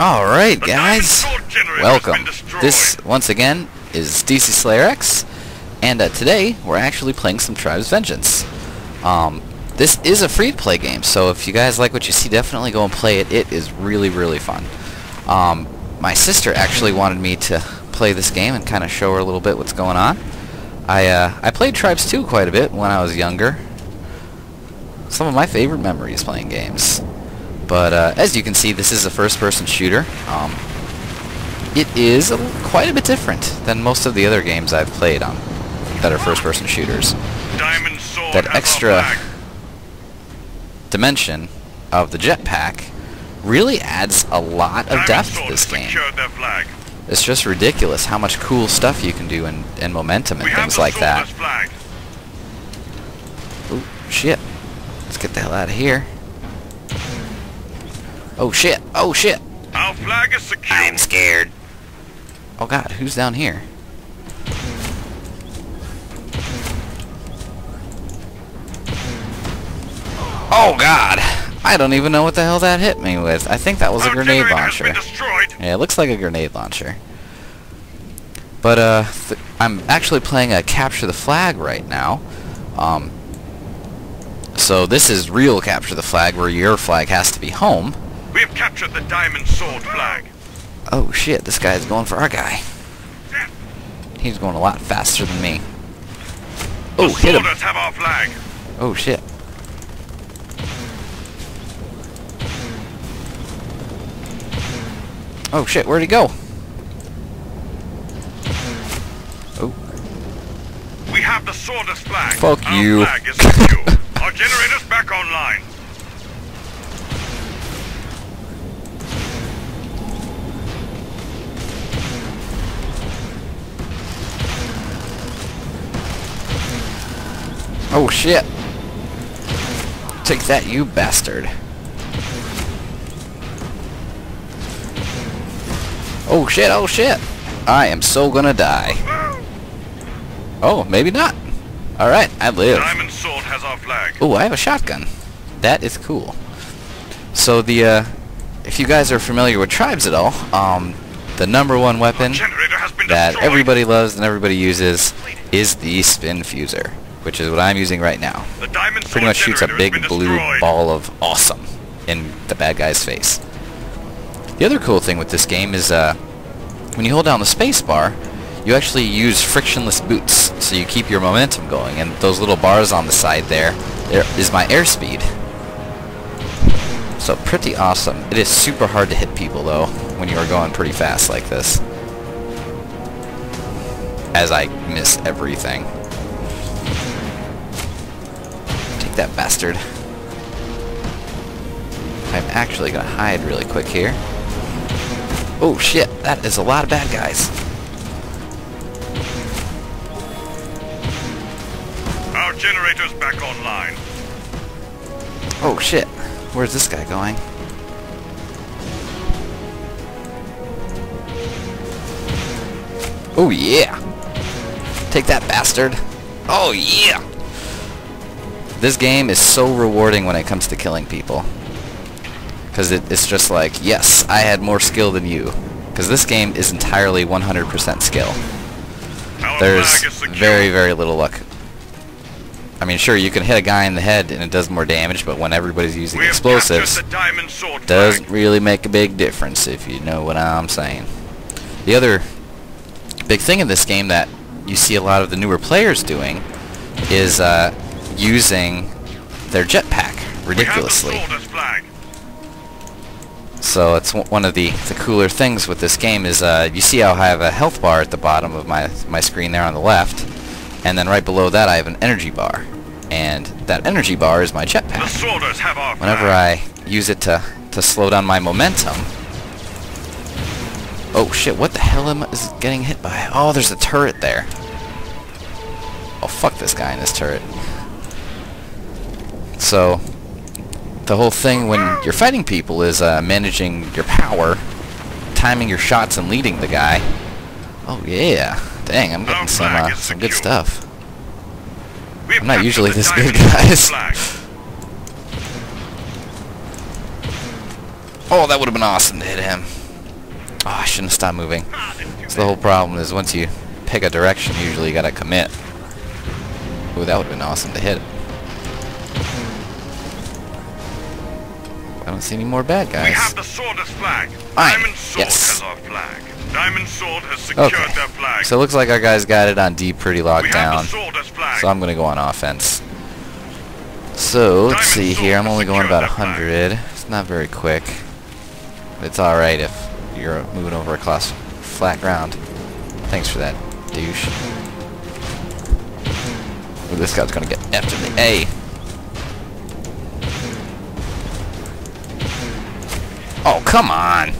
Alright, guys. diamond sword generator has Welcome. This, once again, is DC Slayer X, and uh, today we're actually playing some Tribes Vengeance. Um, this is a free-to-play game, so if you guys like what you see, definitely go and play it. It is really, really fun. Um, my sister actually wanted me to play this game and kind of show her a little bit what's going on. I, uh, I played Tribes 2 quite a bit when I was younger. Some of my favorite memories playing games. But uh, as you can see, this is a first-person shooter. Um, it is a, quite a bit different than most of the other games I've played on that are first-person shooters. That extra dimension of the jetpack really adds a lot of Diamond depth to this game. secured their flag. It's just ridiculous how much cool stuff you can do in, and momentum and We things like that. Oh, shit. Let's get the hell out of here. Oh, shit. Oh, shit. Our flag is secure. I'm scared. Oh, God. Who's down here? Oh, God. I don't even know what the hell that hit me with. I think that was a grenade launcher. Has been destroyed. Yeah, it looks like a grenade launcher. But uh, th I'm actually playing a capture the flag right now. Um, so this is real capture the flag, where your flag has to be home. We have captured the diamond sword flag. Oh shit, this guy's going for our guy. He's going a lot faster than me. Oh, hit him. have our flag. Oh shit. Oh shit, where'd he go? Oh, We have the sworders flag. Fuck our you. flag is secure. our generator's back online. Oh shit. Take that, you bastard. Oh shit, oh shit. I am so gonna die. Oh, maybe not. Alright, I live. Diamond sword has our flag. Oh, I have a shotgun. That is cool. So the, uh, if you guys are familiar with tribes at all, um, the number one weapon Generator has been that everybody loves and everybody uses is the spinfusor, which is what I'm using right now. The diamond Pretty much shoots a big blue ball of awesome in the bad guy's face. The other cool thing with this game is, uh, when you hold down the space bar, you actually use frictionless boots, so you keep your momentum going, and those little bars on the side there, there is my airspeed. So pretty awesome. It is super hard to hit people though, when you are going pretty fast like this. As I miss everything. That bastard. I'm actually gonna hide really quick here. Oh shit, that is a lot of bad guys. Our generator's back online. Oh shit, where's this guy going? Oh yeah! Take that bastard! Oh yeah! This game is so rewarding when it comes to killing people. Because it, it's just like, yes, I had more skill than you. Because this game is entirely 100% skill. There's flag is secure. very, very little luck. I mean, sure, you can hit a guy in the head and it does more damage, but when everybody's using we explosives, captured the diamond sword doesn't really make a big difference, if you know what I'm saying. The other big thing in this game that you see a lot of the newer players doing is uh, using their jetpack ridiculously. We have the sworders flag. So it's one of the, the cooler things with this game is uh, you see how I have a health bar at the bottom of my, my screen there on the left, and then right below that I have an energy bar. And that energy bar is my jetpack. sworders have our Whenever. I use it to, to slow down my momentum... Oh shit, what the hell am I is getting hit by? Oh, there's a turret there. Oh, fuck this guy in this turret. So, the whole thing when you're fighting people is uh, managing your power, timing your shots, and leading the guy. Oh yeah, dang, I'm getting some uh, some good stuff. I'm not usually this good, guys. Oh, that would have been awesome to hit him. Oh, I shouldn't have stopped moving. So the whole problem is once you pick a direction, usually you gotta commit. Ooh, that would've been awesome to hit. Don't see any more bad We guys. have the sword as flag. Aye, Diamond Sword yes. has our flag. Diamond Sword has secured Okay. their flag. So it looks like our guys got it on D pretty we locked down. the sword as flag. So I'm gonna go on offense. So let's Diamond see here. I'm only going about that flag. 100. It's not very quick. It's alright if you're moving over across flat ground. Thanks for that, douche. Ooh, this guy's gonna get after the A. Oh, come on!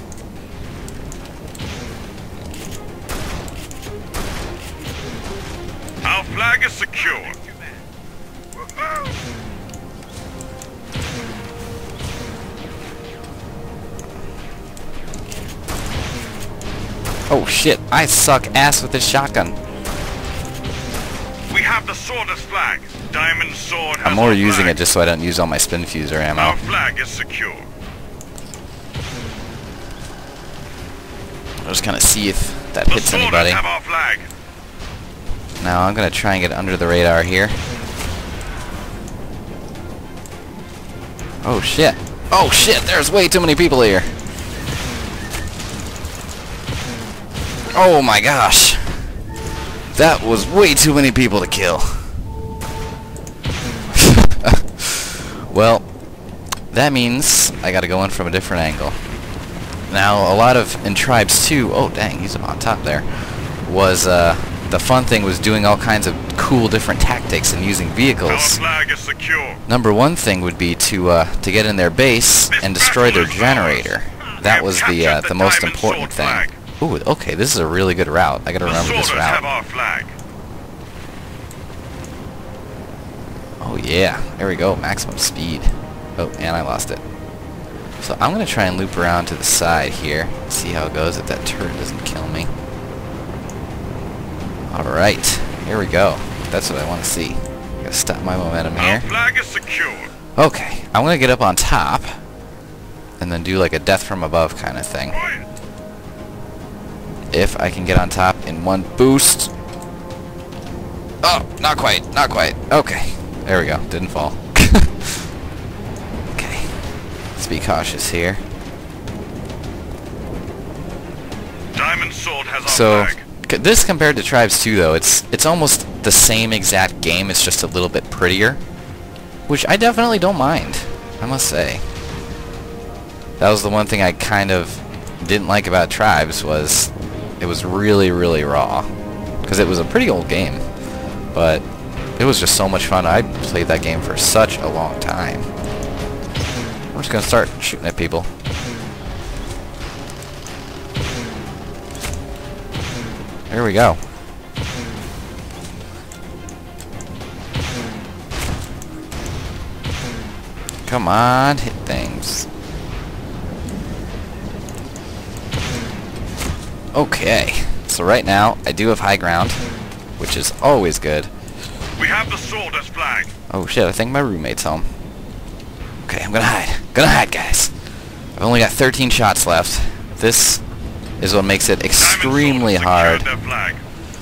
Our flag is secure. Oh shit, I suck ass with this shotgun. We have the sword as flag. Diamond Sword has I'm more using flag. it just so I don't use all my spinfusor ammo. Our flag is secure. I'll just kind of see if that hits anybody. Now I'm gonna try and get under the radar here. Oh shit. Oh shit, there's way too many people here. Oh my gosh. That was way too many people to kill. well, that means I gotta go in from a different angle. Now, a lot of, in Tribes 2, oh dang, he's up on top there, was, uh, the fun thing was doing all kinds of cool different tactics and using vehicles. flag is secure. Number one thing would be to, uh, to get in their base and destroy their generator. That was the, uh, the most important thing. Ooh, okay, this is a really good route. I gotta The remember this route. Oh yeah, there we go, maximum speed. Oh, and I lost it. So I'm gonna try and loop around to the side here, see how it goes if that turret doesn't kill me. Alright, here we go. That's what I want to see. Gotta stop my momentum here. flag is secure. Okay, I'm gonna get up on top, and then do like a death from above kind of thing. If I can get on top in one boost. Oh, not quite, not quite. Okay, there we go, didn't fall. Let's be cautious here. Diamond Sword has So, this compared to Tribes 2 though, it's it's almost the same exact game, it's just a little bit prettier. Which I definitely don't mind, I must say. That was the one thing I kind of didn't like about Tribes was it was really, really raw. Because it was a pretty old game. But it was just so much fun. I played that game for such a long time. We're just to start shooting at people. Here we go. Come on, hit things. Okay, so right now I do have high ground, which is always good. We have the sword as flag. Oh shit, I think my roommate's home. Okay, I'm gonna hide. Gonna hide, guys. I've only got 13 shots left. This is what makes it extremely hard flag.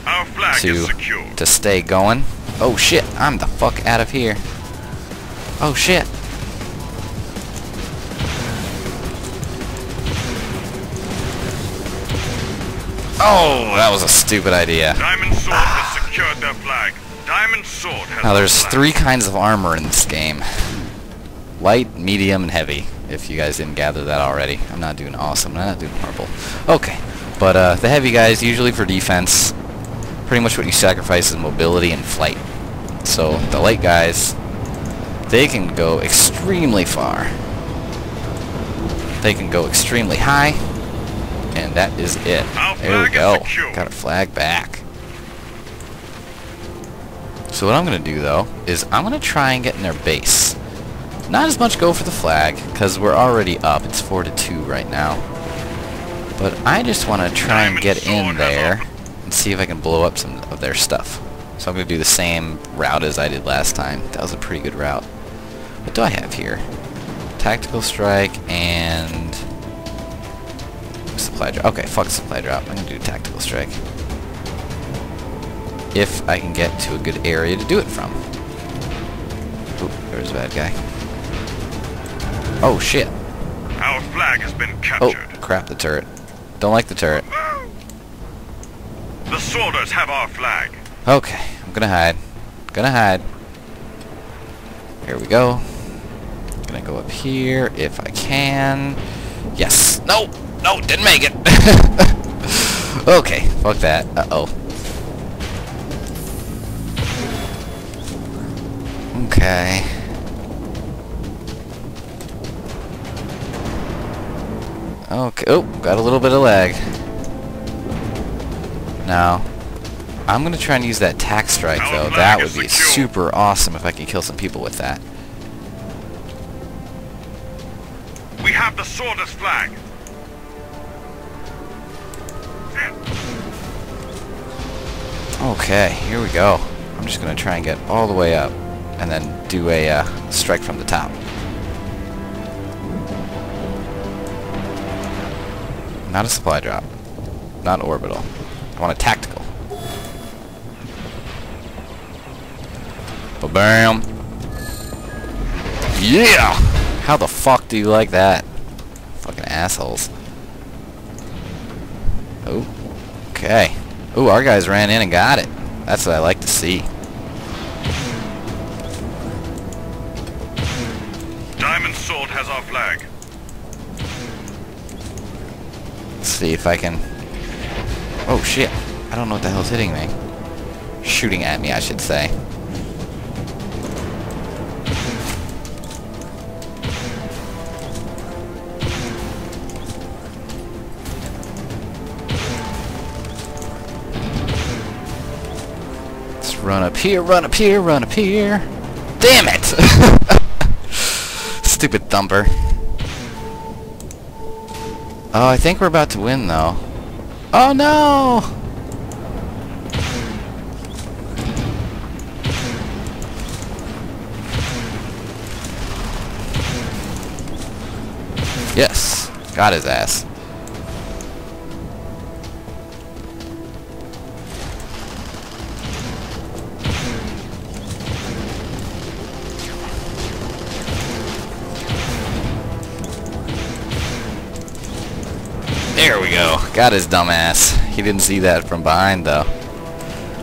Our flag to to stay going. Oh shit, I'm the fuck out of here. Oh shit. Oh, that was a stupid idea. Diamond Sword has secured their flag. Diamond Sword has Now there's three kinds of armor in this game. Light, medium, and heavy. If you guys didn't gather that already. I'm not doing awesome. I'm not doing purple. Okay. But uh, the heavy guys, usually for defense, pretty much what you sacrifice is mobility and flight. So the light guys, they can go extremely far. They can go extremely high. And that is it. There we go. Got a flag back. So what I'm going to do, though, is I'm going to try and get in their base. Not as much go for the flag, because we're already up. It's 4 to 2 right now. But I just want to try and get in there and see if I can blow up some of their stuff. So I'm going to do the same route as I did last time. That was a pretty good route. What do I have here? Tactical strike and... supply drop. Okay, fuck supply drop. I'm gonna do tactical strike. If I can get to a good area to do it from. Oop, there's a bad guy. Oh shit. Our flag has been Oh, crap, the turret. Don't like the turret. The soldiers have our flag. Okay, I'm gonna hide. Gonna hide. Here we go. Gonna go up here if I can. Yes. No! No, didn't make it! okay, fuck that. Uh-oh. Okay. Oh, got a little bit of lag. Now, I'm gonna try and use that tack strike though. That would be super awesome if I could kill some people with that. We have the soldiers' flag. Okay, here we go. I'm just gonna try and get all the way up and then do a uh, strike from the top. Not a supply drop. Not orbital. I want a tactical. Ba-bam! Yeah! How the fuck do you like that? Fucking assholes. Oh. Okay. Ooh, our guys ran in and got it. That's what I like to see. Diamond Sword has our flag. Let's see if I can... Oh, shit. I don't know what the hell's hitting me. Shooting at me, I should say. Let's run up here, run up here, run up here. Damn it! Stupid thumper. Oh, I think we're about to win, though. Oh, no! Yes. Got his ass. Got his dumb ass. He didn't see that from behind, though.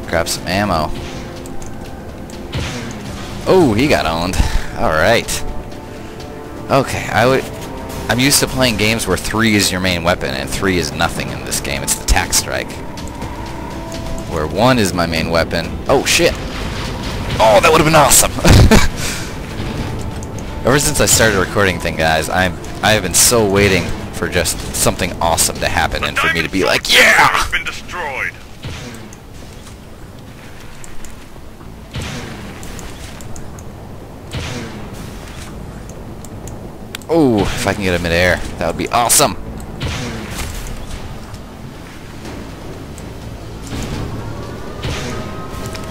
Grab some ammo. Oh, he got owned. Alright. Okay, I would... I'm used to playing games where 3 is your main weapon, and 3 is nothing in this game. It's the tack strike. Where 1 is my main weapon. Oh, shit! Oh, that would have been awesome! Ever since I started recording thing, guys, I'm I have been so waiting for just something awesome to happen and for me to be like, yeah! been destroyed. Oh, if I can get him midair, that would be awesome.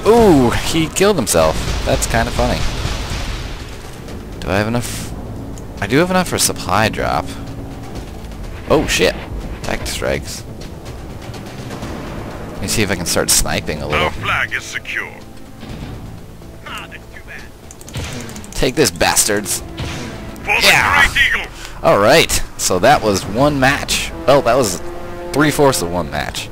Ooh, he killed himself. That's kind of funny. Do I have enough? I do have enough for a supply drop. Oh shit. Tech strikes. Let me see if I can start sniping a little. Our flag is secure. Take this, bastards. Yeah. Alright, so that was one match. Well, that was three-fourths of one match.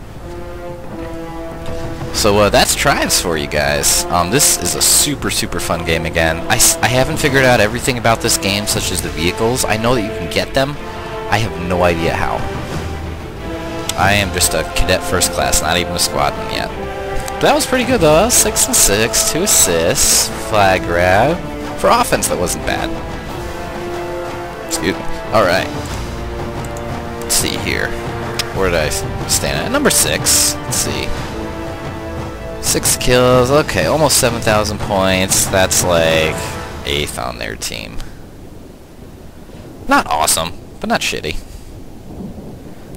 So uh, that's Tribes for you guys. Um, this is a super, super fun game again. I, s- I haven't figured out everything about this game, such as the vehicles. I know that you can get them. I have no idea how. I am just a cadet first class, not even a squadron yet. But that was pretty good though. Six and six, two assists, flag grab. For offense, that wasn't bad. Excuse me. Alright. Let's see here. Where did I stand at? Number six. Let's see. Six kills. Okay, almost 7,000 points. That's like eighth on their team. Not awesome, but not shitty.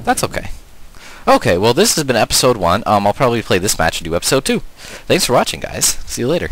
That's okay. Okay, well this has been episode one. Um, I'll probably play this match and do episode two. Thanks for watching, guys. See you later.